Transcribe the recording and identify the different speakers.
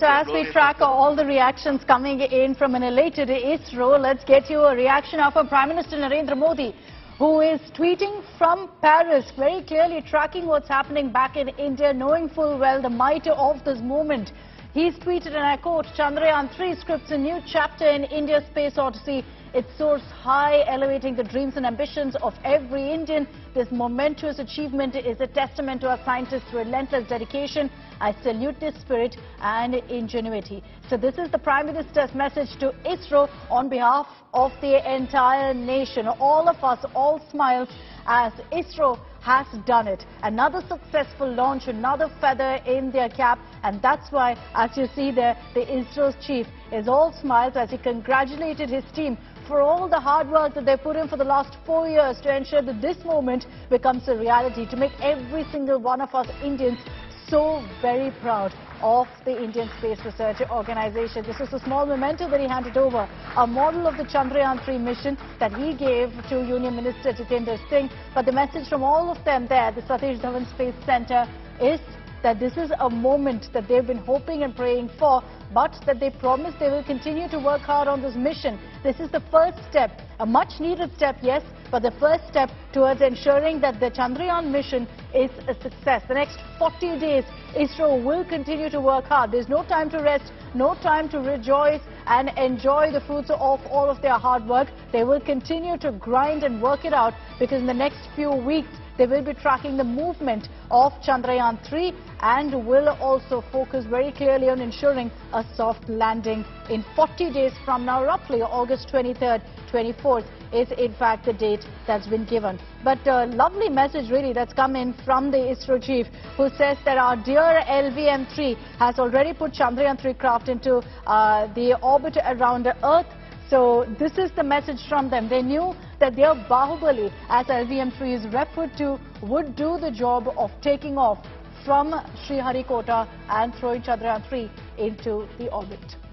Speaker 1: So as we track all the reactions coming in from an elated ISRO, let's get you a reaction of Prime Minister Narendra Modi, who is tweeting from Paris, very clearly tracking what's happening back in India, knowing full well the might of this moment. He's tweeted, and I quote, Chandrayaan 3 scripts a new chapter in India's space odyssey. It soars high, elevating the dreams and ambitions of every Indian. This momentous achievement is a testament to our scientists' relentless dedication. I salute this spirit and ingenuity. So this is the Prime Minister's message to ISRO on behalf of the entire nation. All of us, all smiles as ISRO has done it. Another successful launch, another feather in their cap. And that's why, as you see there, the ISRO's chief is all smiles as he congratulated his team for all the hard work that they put in for the last four years to ensure that this moment becomes a reality, to make every single one of us Indians so very proud of the Indian Space Research Organization. This was a small memento that he handed over, a model of the Chandrayaan 3 mission that he gave to Union Minister Jitendra Singh. But the message from all of them there, the Satish Dhawan Space Center, is that this is a moment that they've been hoping and praying for, but that they promise they will continue to work hard on this mission. This is the first step, a much needed step, yes, but the first step towards ensuring that the Chandrayaan mission is a success. The next 40 days, ISRO will continue to work hard. There's no time to rest, no time to rejoice and enjoy the fruits of all of their hard work. They will continue to grind and work it out because in the next few weeks, they will be tracking the movement of Chandrayaan 3 and will also focus very clearly on ensuring a soft landing in 40 days from now, roughly August 23rd, 24th is in fact the date that's been given. But a lovely message really that's come in from the ISRO chief who says that our dear LVM-3 has already put Chandrayaan 3 craft into uh, the orbit around the Earth so this is the message from them. They knew that their Bahubali, as LVM-3 is referred to, would do the job of taking off from Sriharikota and throwing Chandrayaan-3 into the orbit.